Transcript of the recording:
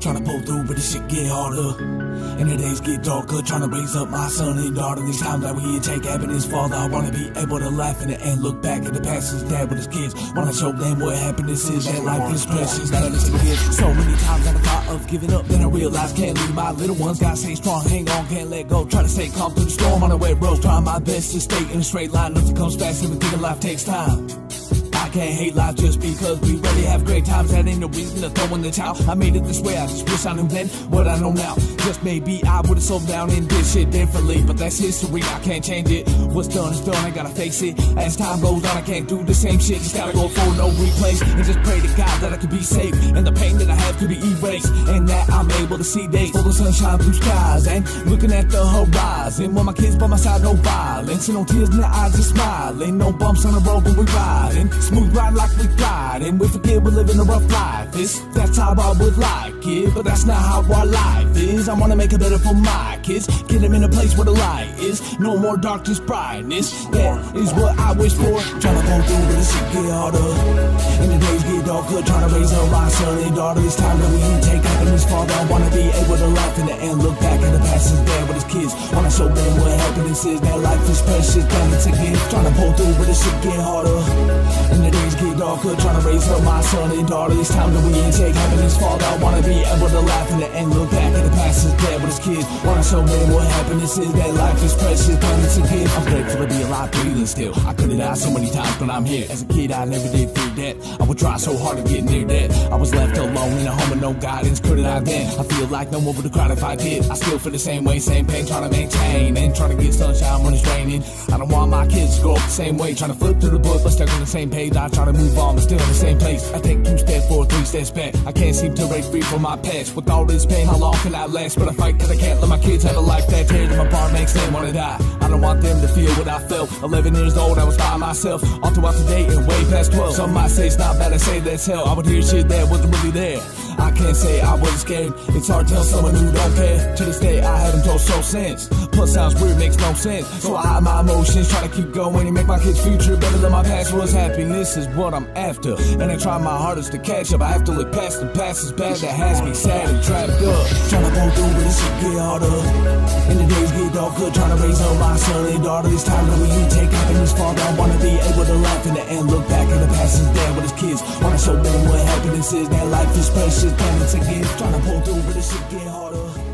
Trying to pull through, but this shit get harder. And the days get darker, trying to raise up my son and daughter. These times that we take happiness, father. I wanna be able to laugh in the end, look back at the past as dad with his kids. Wanna show them what happiness is, that life is precious, that is a gift. So many times I thought of giving up, then I realized can't leave my little ones. Gotta stay strong, hang on, can't let go. Try to stay calm through the storm on the wet road. Trying my best to stay in a straight line. Nothing comes fast, everything in life takes time. I can't hate life just because we have great times. That ain't no reason to throw in the towel. I made it this way, I just wish I knew then what I know now. Just maybe I would've slowed down and did shit differently, but that's history. I can't change it. What's done is done, I gotta face it. As time goes on, I can't do the same shit. Just gotta go for no replays. and just pray to God that I could be safe and the pain that I have could be erased and that I'm able to see days full of sunshine, blue skies, and looking at the horizon. When my kids by my side, no violence and no tears in their eyes, just smiling. No bumps on the road when we riding. Smooth ride like we glide, and we forget we're living a rough life. This, that's how I would like it, but that's not how our life is. I wanna make it better for my kids, get them in a place where the light is. No more darkness, brightness. That is what I wish for. Tryna go through, but this shit get harder. And the days get darker, tryna raise up my son and daughter. It's time that we take happiness farther. I wanna be able to laugh in the end, look back at the past is there with his kids. Wanna show them what happiness is. That life is precious, it's a gift. Tryna pull through, but this shit get harder. Up my son and daughter. It's time that we take happiness farther. I wanna be able to laugh in the end, look back at the past is there with his kids. Wanna show them what happiness is. That life is precious, it's a gift. I'm grateful to be alive, breathing still. I could've died so many times, but I'm here. As a kid, I never did fear death. I would try so hard to get near death. I was left alone in a home with no guidance. Couldn't I then? I feel like no one would've cried if I did. I still feel the same way, same pain, trying to maintain and trying to get sunshine when it's raining. I don't want my kids to grow up the same way, trying to flip through the book, but stuck on the same page. I try to move on, but still in the same place. I take two steps forward, three steps back. I can't seem to break free from my past. With all this pain, how long can I last? But I fight cause I can't let my kids have a life that tears my apart, makes them wanna die. I don't want them to feel what I felt. 11 years old, I was by myself, all throughout the day and way past 12. Some might say it's not bad, I say that's hell. I would hear shit that wasn't really there. I can't say I wasn't scared. It's hard to tell someone who don't care. To this day, I haven't told so sense. Plus, sounds weird, makes no sense. So I hide my emotions, try to keep going and make my kids' future better than my past was. Happiness is what I'm after, and I try my hardest to catch up. I have to look past the past is bad that has me sad and trapped up. Trying to go through, but this shit get harder. And the days get darker, trying to raise up my son and daughter. This time that we take happiness farther. I wanna be laugh in the end, look back at the past is there with his kids. Wanna show them what happiness is. That life is precious, damn it's a gift. Trying to pull through, but this shit get harder.